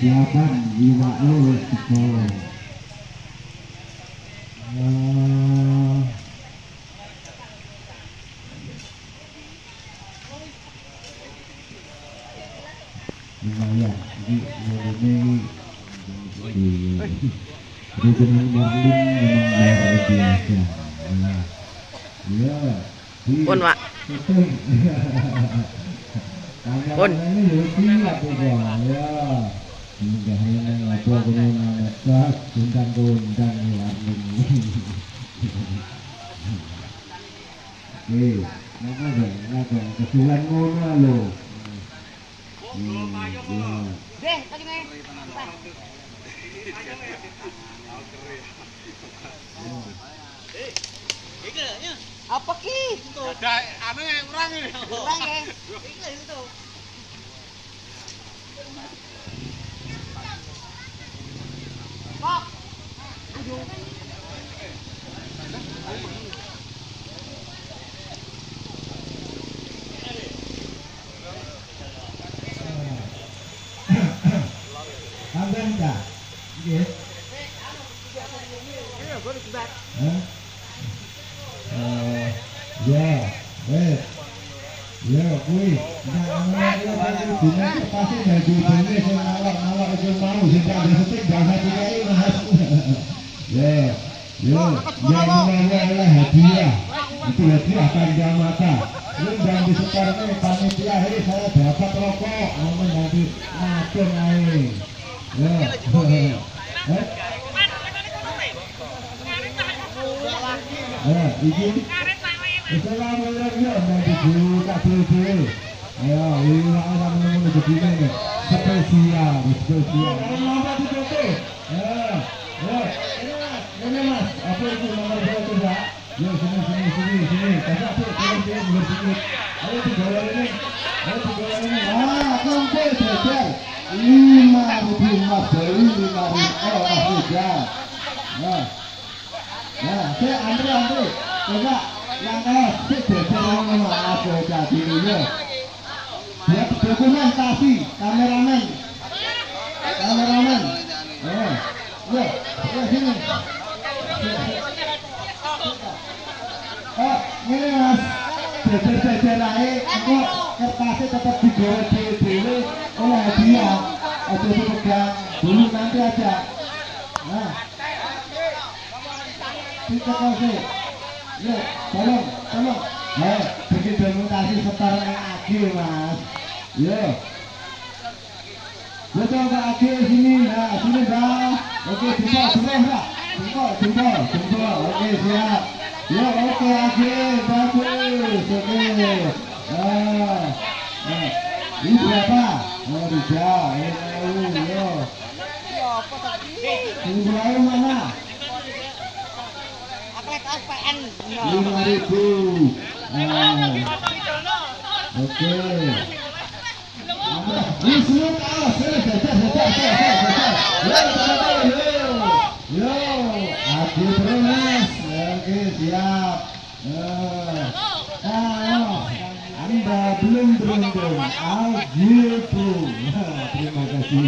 Silakan Bima Lu Sekolah. Di Pun, Pak. syuting. Pun. Kameramen ini ya siap juga ya hingga ini apa kuno nangkat undang undang Marlin Oke, nama dong, nama kesulan ngono lo. Hmm, ya. Deh, tadi nih. Apa ki? Ada anu yang kurang ini. Kurang ya. Itu itu. Kok? Aduh. Enggak? Iya. Eh, ya, wes. Ya, kuwi. Nah, iki dina pasti dadi bene sing nalak-nalak iku mau sing tak setik gak kali Mas. Ya. Ya, yang namanya adalah hadiah. Itu hadiah tanda mata. Ini jangan disebar nih panitia ini saya dapat rokok, namun nanti ngacung aja. Ya. Eh? Ya. Ayo, ini Ya, ya. Ini mas. Apa itu nomor sini, sini, sini, sini. Ah. Oh. Nah. Nah, Andre, Andre. Yang jadi ini. Dia dokumentasi, kameramen. Kameramen. Oh, ya, ya sini. Oh, ini mas, aja, aku kertasnya tetap digoreng dewe-dewe oleh hadiah. Aja dipegang dulu nanti aja. Nah, ditekan sih. Ya, tolong, tolong. Eh, bikin dokumentasi setar yang lagi mas. Ya. Ya coba lagi sini, nah sini bang. Oke, jempol, jempol enggak? Jempol, jempol, jempol. Oke, siap. Ya, oke lagi, bagus. Oke. Ah, ah. Ini berapa? Oh, tiga. Ini, yo. Ini berapa mana? SPN. lima ribu Ah. oke ini semua kalah sini jajar jajar jajar jajar yo yo adu terus oke siap ayo anda belum beruntung Aljibu terima kasih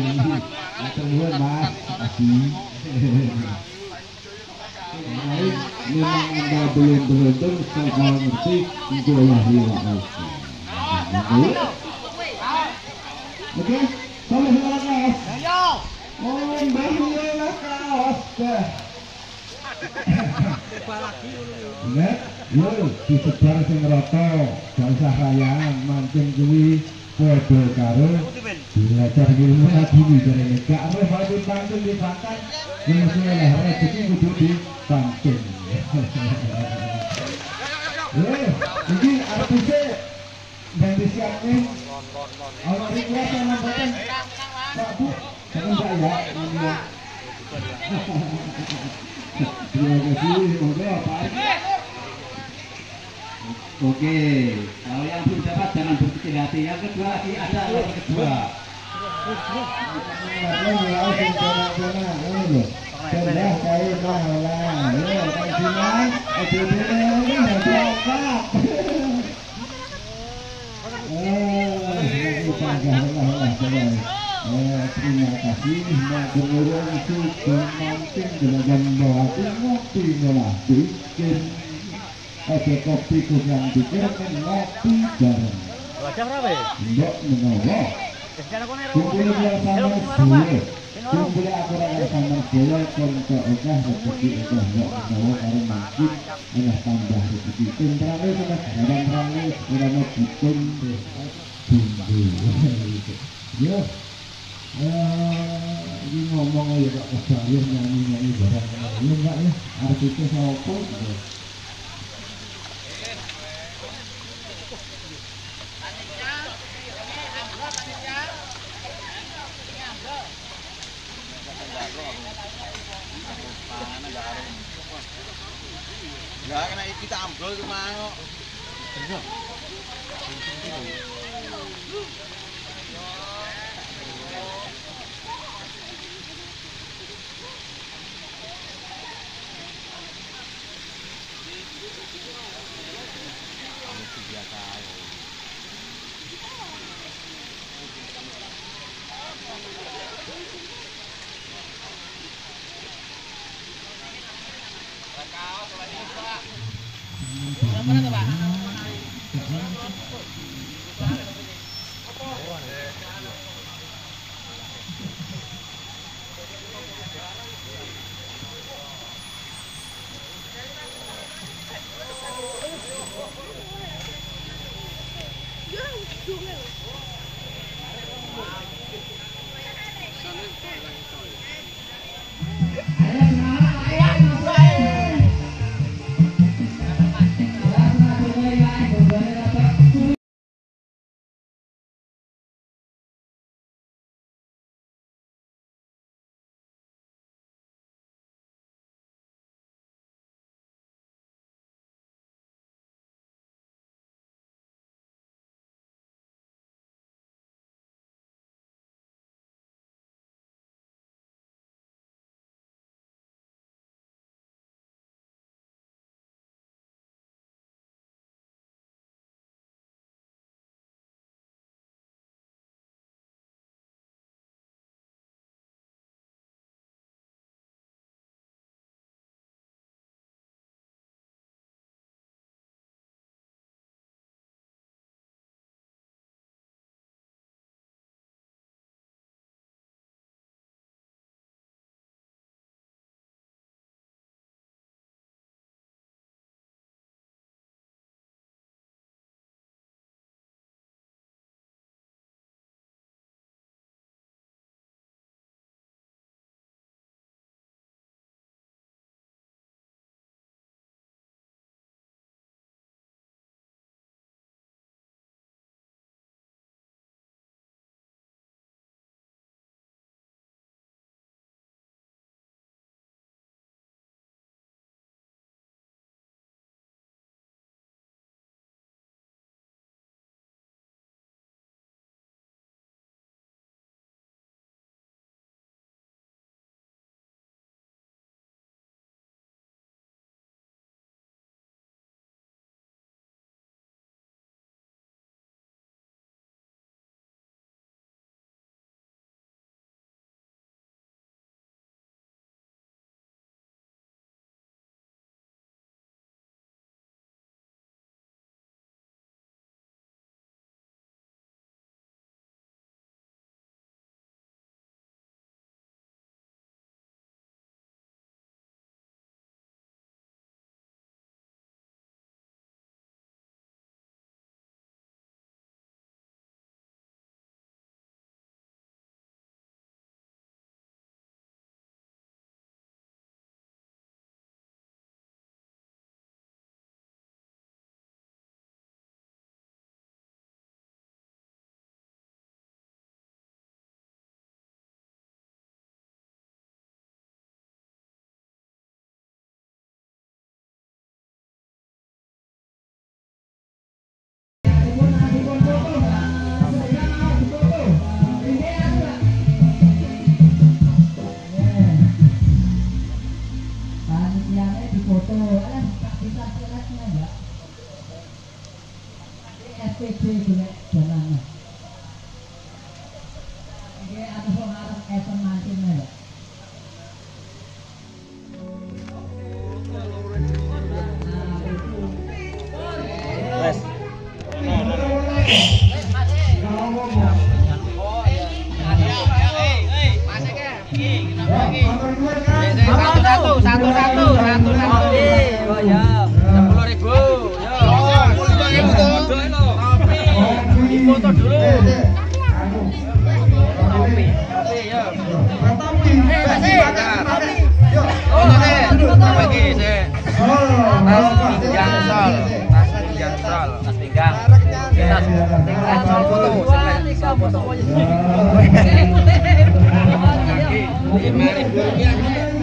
Atur nuhun mas kasih Baik, memang anda belum beruntung saya ngerti lahir aku. Oke, sampai sekarang kaos. Oh, kaos deh. Yo disebar sing rata, gak usah rayangan, mancing kuwi karo belajar ilmu. Gak di pantai, mesti rezeki kudu di pancing. Yo, ini artisnya yang disiapin Orang request yang nambahkan Pak Bu, jangan ya. Terima kasih. Oke, kalau yang belum dapat jangan berkecil hati. Yang kedua lagi ada yang kedua. Benar saya kalah. Ya, kan bilang, ada bilang ini nanti apa? Eh, terima kasih nak dengerin itu pemantin jelagan batu ngopi ngelah bikin ada kopi kurang dikirakan ngopi bareng wajah berapa ya? enggak menawa kumpul biasa mas Kumpul aturan sama dulu konco okah rezeki okah mbok menawa karo mungkin adalah tambah rezeki. Tentrane sama kadang rame ora mau bikin bumbu. Yo. Ini ngomong kok kebayang nyanyi-nyanyi barang. Iya enggak ya? Artisnya sapa?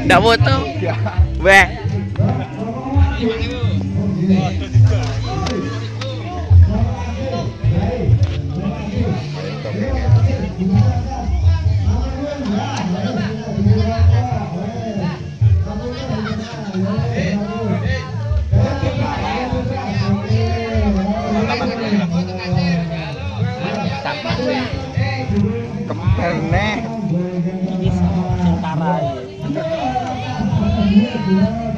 đã Enggak foto. Weh. Kempernek Kalau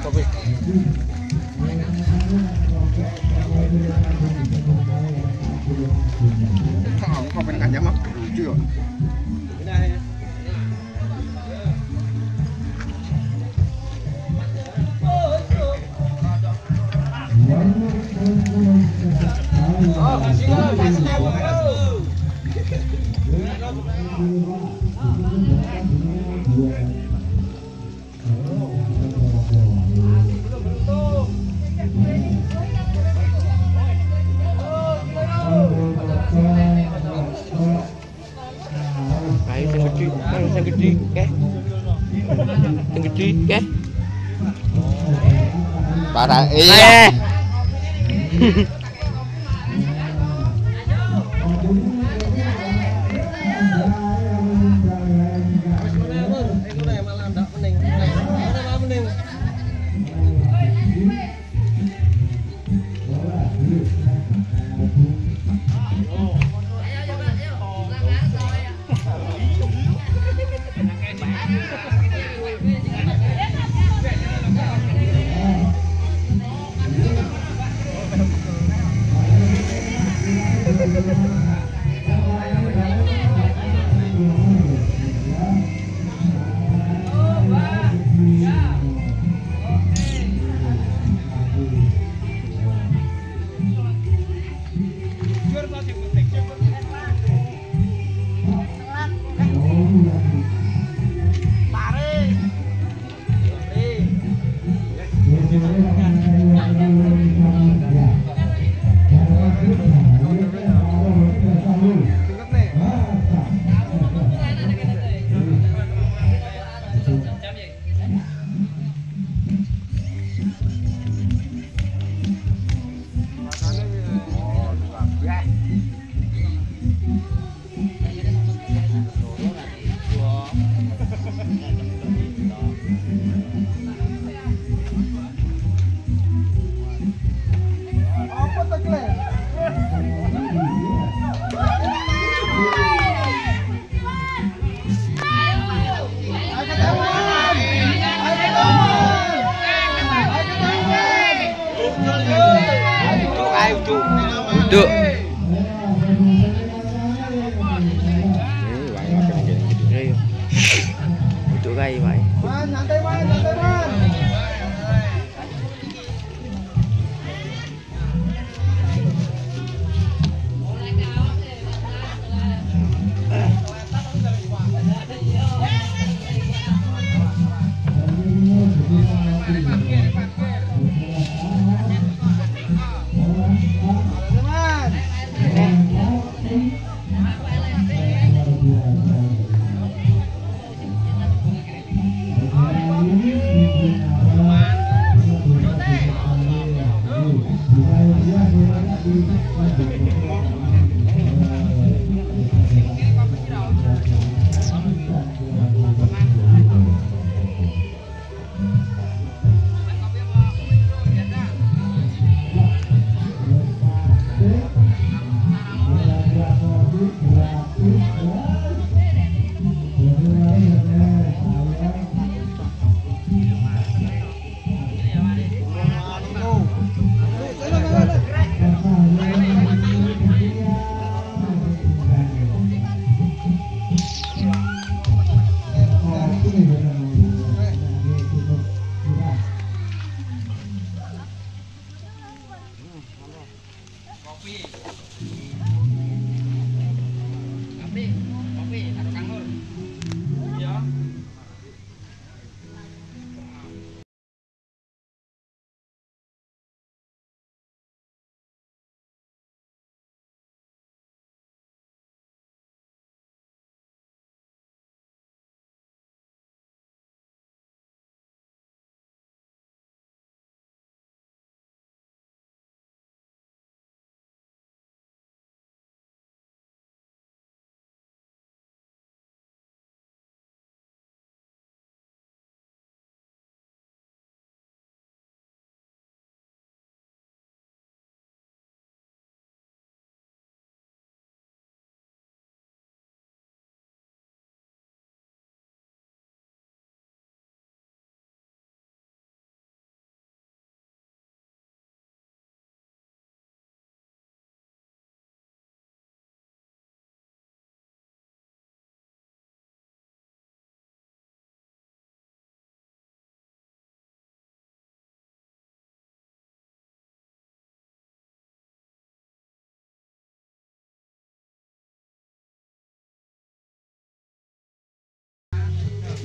Kok gedhi kan sing gedhi keh. Sing gedhi keh. Para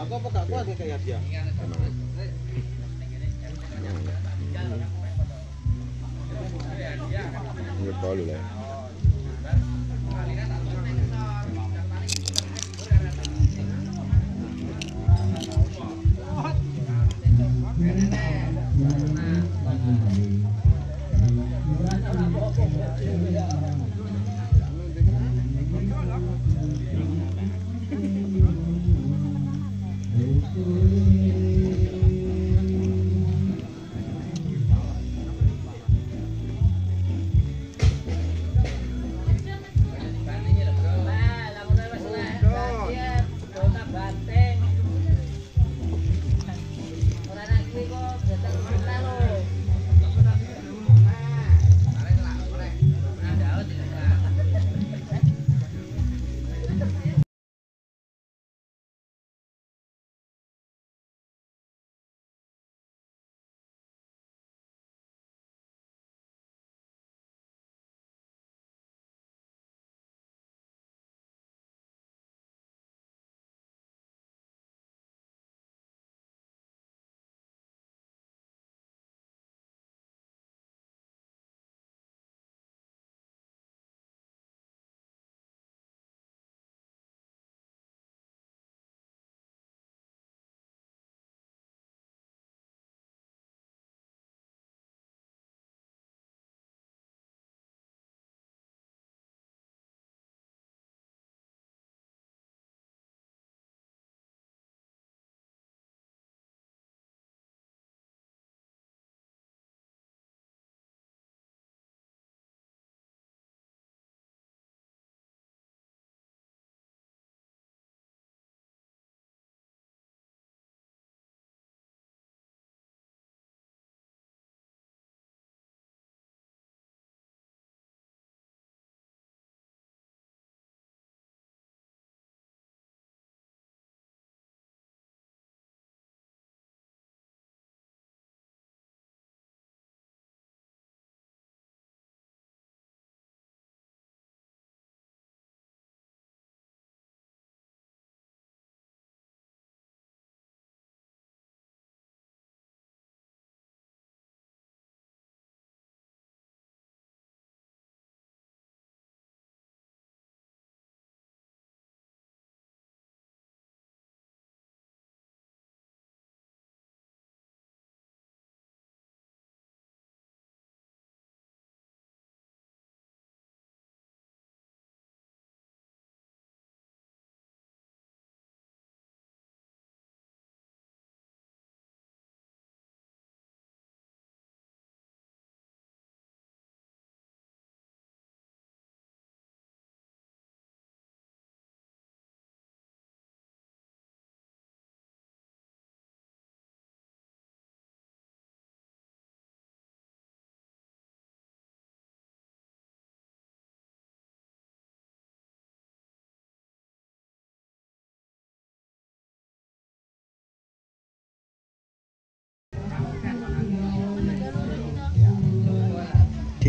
aku apa gak kuat ya kayak dia? Lah.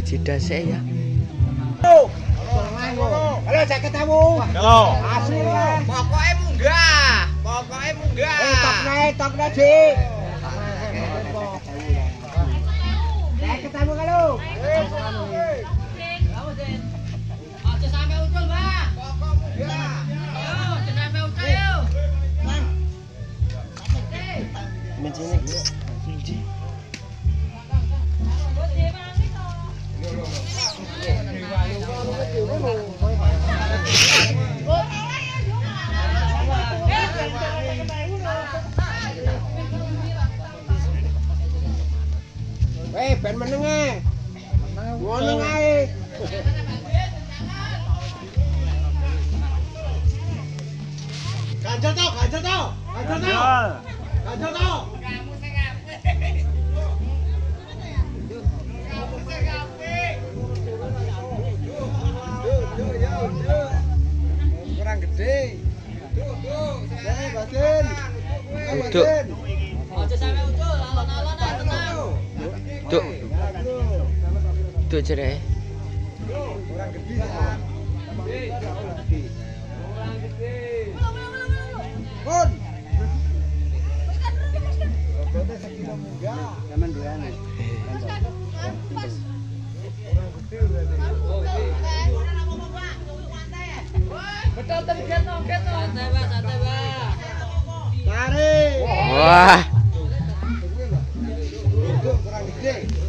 Dijeda sih ya. Halo, saya ketemu. Halo. Asli. Pokoknya munggah. Pokoknya munggah. Eh, tok naik, tok naik sih. Saya ketemu kalau. Mbak. Pokok munggah. Ucul yuk. Kurang gede. Kun. Bobotnya sekilo munggah. Betul tadi keto, keto. Santai, Mbak, santai, Mbak. Tarik. Wah. Kurang gede.